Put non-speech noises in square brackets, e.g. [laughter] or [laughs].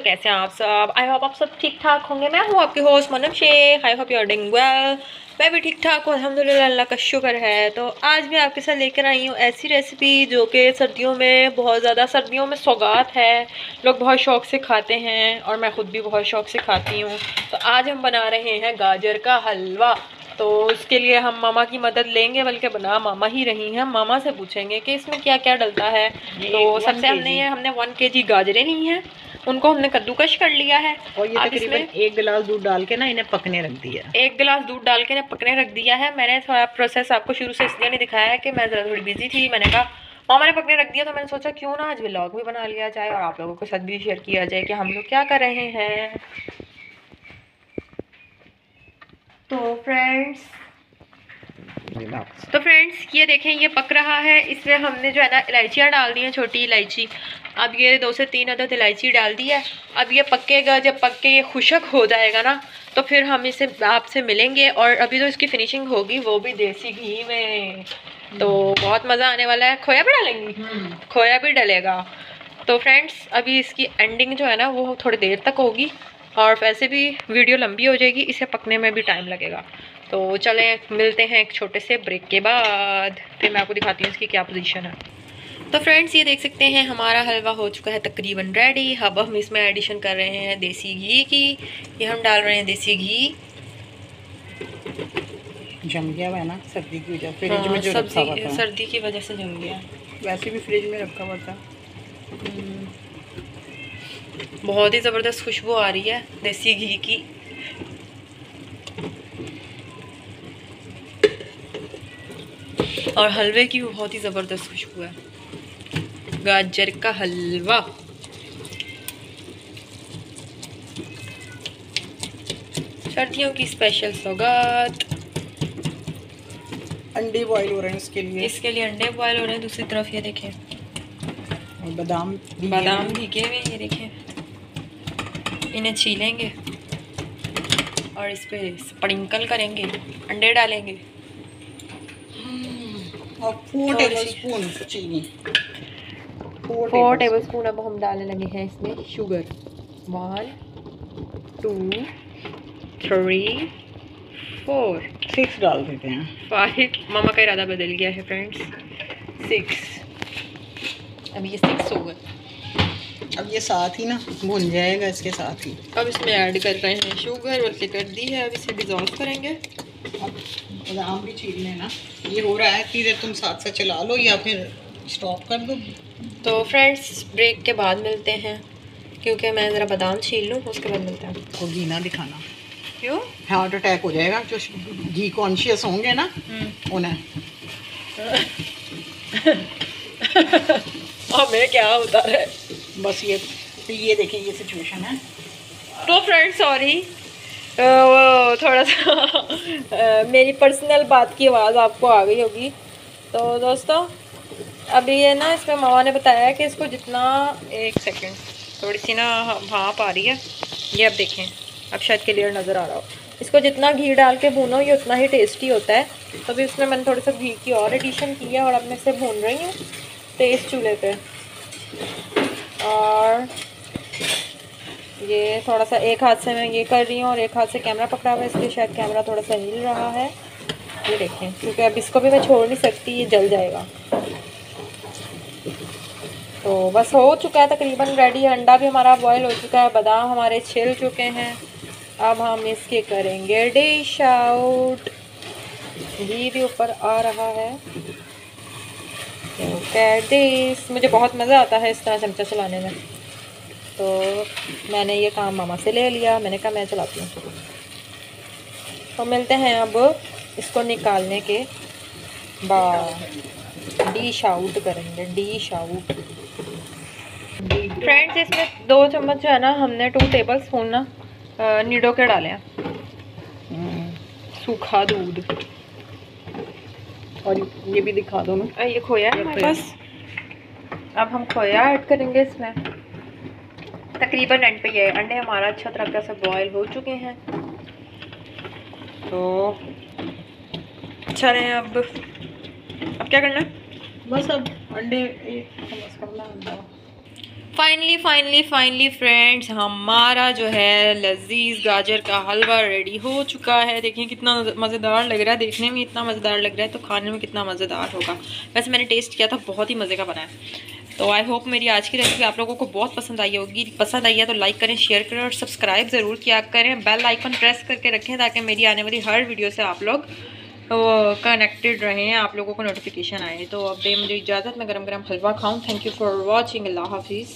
कैसे हैं आप सब? आई होप आप सब ठीक ठाक होंगे। मैं हूँ आपकी host Manam Shaikh. I hope you are doing well मैं भी ठीक ठाक हूँ अलहमदिल्ला अल्लाह का शुक्र है। तो आज मैं आपके साथ लेकर आई हूँ ऐसी रेसिपी जो कि सर्दियों में बहुत ज़्यादा, सर्दियों में सौगात है। लोग बहुत शौक से खाते हैं और मैं ख़ुद भी बहुत शौक से खाती हूँ। तो आज हम बना रहे हैं गाजर का हलवा। तो उसके लिए हम मामा की मदद लेंगे बल्कि बना मामा ही रही हैं। मामा से पूछेंगे कि इसमें क्या क्या डलता है। तो सबसे हमने ये हमने वन के जी गाजरें ली हैं। उनको हमने कद्दूकश कर लिया है। और ये तकरीबन एक गिलास दूध डाल के ना इन्हें पकने रख दिया। एक गिलास दूध डाल के इन्हें पकने रख दिया है। मैंने थोड़ा प्रोसेस आपको शुरू से इसलिए नहीं दिखाया है कि मैं ज़रा थोड़ी बिज़ी थी। मैंने कहा मामा ने पकने रख दिया तो मैंने सोचा क्यों ना आज व्लॉग भी बना लिया जाए और आप लोगों के साथ भी शेयर किया जाए कि हम लोग क्या कर रहे हैं। तो फ्रेंड्स तो फ्रेंड्स ये देखें ये पक रहा है। इसमें हमने जो है ना इलायचियाँ डाल दी हैं छोटी इलायची। अब ये दो से तीन अदद इलायची डाल दी है। अब ये पकेगा जब पक के ये खुशक हो जाएगा ना तो फिर हम इसे आपसे मिलेंगे। और अभी तो इसकी फिनिशिंग होगी वो भी देसी घी में। तो बहुत मज़ा आने वाला है। खोया भी डालेंगी। खोया भी डलेगा। तो फ्रेंड्स अभी इसकी एंडिंग जो है ना वो थोड़ी देर तक होगी। और वैसे भी वीडियो लंबी हो जाएगी इसे पकने में भी टाइम लगेगा। तो चलें मिलते हैं एक छोटे से ब्रेक के बाद। फिर मैं आपको दिखाती हूँ इसकी क्या पोजीशन है। तो फ्रेंड्स ये देख सकते हैं हमारा हलवा हो चुका है तकरीबन रेडी अब हम इसमें एडिशन कर रहे हैं देसी घी की। ये हम डाल रहे हैं देसी घी। जम गया है ना सर्दी की वजह फ्रिज हाँ, में जो सर्दी की वजह से जम गया। वैसे भी फ्रिज में रखा हुआ था। हम्म। बहुत ही ज़बरदस्त खुशबू आ रही है देसी घी की। और हलवे की भी बहुत ही ज़बरदस्त खुशबू है। गाजर का हलवा। सर्दियों की स्पेशल सौगात। अंडे बॉईल हो रहे हैं इसके लिए। इसके लिए अंडे बॉईल हो रहे हैं दूसरी तरफ़ ये देखें। और बादाम बादाम भीगे हुए ये देखें। इन्हें छीलेंगे और इस पर स्प्रिंकल करेंगे अंडे डालेंगे। और फोर टेबल स्पून चीनी। फोर टेबल स्पून अब हम डालने लगे हैं इसमें sugar one two three four six डाल देते हैं। फाइव मामा का इरादा बदल गया है फ्रेंड्स सिक्स अब ये सिक्स हो गए। अब ये साथ ही ना भुन जाएगा इसके साथ ही। अब इसमें ऐड कर रहे हैं शुगर बल्कि कर दी है अब इसे डिजॉल्व करेंगे। अब बादाम भी छील लेना। ये हो रहा है कि इधर तुम साथ साथ चला लो या फिर स्टॉप कर दो। तो फ्रेंड्स ब्रेक के बाद मिलते हैं क्योंकि मैं ज़रा बादाम छील लूँ उसके बाद मिलते हैं। को घी ना दिखाना। क्यों? हार्ट अटैक हो जाएगा जो घी कॉन्शियस होंगे ना हम्म। उन्हें। [laughs] हमें क्या होता है? बस ये तो ये देखें ये सिचुएशन है। तो फ्रेंड सॉरी थोड़ा सा मेरी पर्सनल बात की आवाज़ आपको आ गई होगी। तो दोस्तों, अभी ये ना, इसमें मामा ने बताया कि इसको जितना, एक सेकंड थोड़ी सी ना, भाप आ रही है। ये अब देखें, अब शायद क्लियर नज़र आ रहा हो। इसको जितना घी डाल के भूनो, ये उतना ही टेस्टी होता है। तो अभी उसमें मैंने थोड़ा सा घी की और एडिशन की है और अब मैं इसे भून रही हूँ तेज़ चूल्हे पे। और ये थोड़ा सा एक हाथ से मैं ये कर रही हूँ और एक हाथ से कैमरा पकड़ा हुआ है, इसलिए शायद कैमरा थोड़ा सा हिल रहा है। ये देखें, क्योंकि अब इसको भी मैं छोड़ नहीं सकती, ये जल जाएगा। तो बस हो चुका है तकरीबन रेडी अंडा भी हमारा बॉयल हो चुका है, बादाम हमारे छिल चुके हैं। अब हम इसके करेंगे डिश आउट घी भी ऊपर आ रहा है। तो मुझे बहुत मज़ा आता है इस तरह चमचा चलाने में। तो मैंने ये काम मामा से ले लिया। मैंने कहा मैं चलाती हूँ। तो मिलते हैं अब इसको निकालने के बाद। डिश आउट करेंगे। डिश आउट फ्रेंड्स इसमें दो चम्मच जो है ना हमने टू टेबल स्पून ना नीडो के डाले हैं। हम्म, सूखा दूध। और ये भी दिखा दो ना। ये खोया है हमारे पास? अब हम खोया ऐड करेंगे इसमें। तकरीबन एंड पे ये अंडे हमारा अच्छा तरह से बॉयल हो चुके हैं। तो चलें अब। अब क्या करना बस अब अंडे। फाइनली फाइनली फाइनली फ्रेंड्स हमारा जो है लजीज गाजर का हलवा रेडी हो चुका है। देखिए कितना मज़ेदार लग रहा है। देखने में इतना मज़ेदार लग रहा है तो खाने में कितना मज़ेदार होगा। वैसे मैंने टेस्ट किया था, बहुत ही मज़े का बना है। तो आई होप मेरी आज की रेसिपी आप लोगों को बहुत पसंद आई होगी। पसंद आई है तो लाइक करें शेयर करें और सब्सक्राइब ज़रूर किया करें। बेल आइकन प्रेस करके रखें ताकि मेरी आने वाली हर वीडियो से आप लोग कनेक्टेड रहें, आप लोगों को नोटिफिकेशन आए। तो अब दे मुझे इजाज़त, मैं गरम गरम हलवा खाऊं। थैंक यू फॉर वॉचिंग अल्लाह हाफिज़।